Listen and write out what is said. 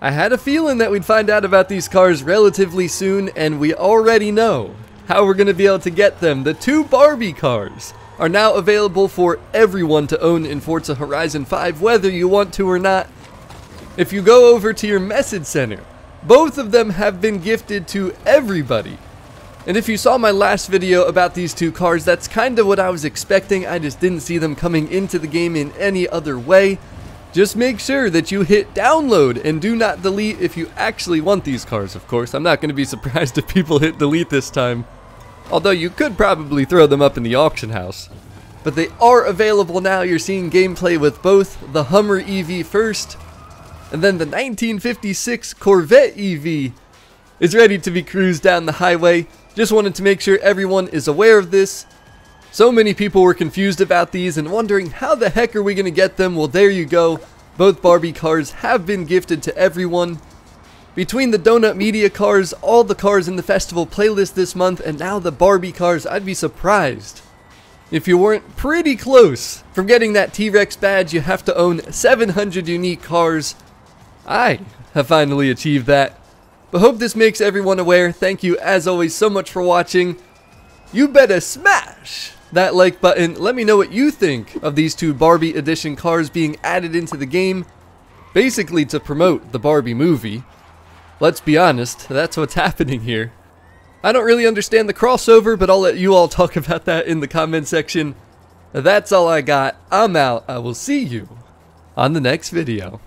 I had a feeling that we'd find out about these cars relatively soon, and we already know how we're going to be able to get them. The two Barbie cars are now available for everyone to own in Forza Horizon 5, whether you want to or not. If you go over to your message center, both of them have been gifted to everybody. And if you saw my last video about these two cars, that's kind of what I was expecting. I just didn't see them coming into the game in any other way. Just make sure that you hit download and do not delete if you actually want these cars, of course. I'm not going to be surprised if people hit delete this time. Although you could probably throw them up in the auction house. But they are available now. You're seeing gameplay with both the Hummer EV first, and then the 1956 Corvette EV is ready to be cruised down the highway. Just wanted to make sure everyone is aware of this. So many people were confused about these and wondering how the heck are we going to get them? Well, there you go. Both Barbie cars have been gifted to everyone. Between the Donut Media cars, all the cars in the festival playlist this month, and now the Barbie cars, I'd be surprised if you weren't pretty close from getting that T-Rex badge. You have to own 700 unique cars. I have finally achieved that. But hope this makes everyone aware. Thank you as always so much for watching. You better smash that like button. Let me know what you think of these two Barbie edition cars being added into the game. Basically to promote the Barbie movie. Let's be honest, that's what's happening here. I don't really understand the crossover, but I'll let you all talk about that in the comment section. That's all I got. I'm out. I will see you on the next video.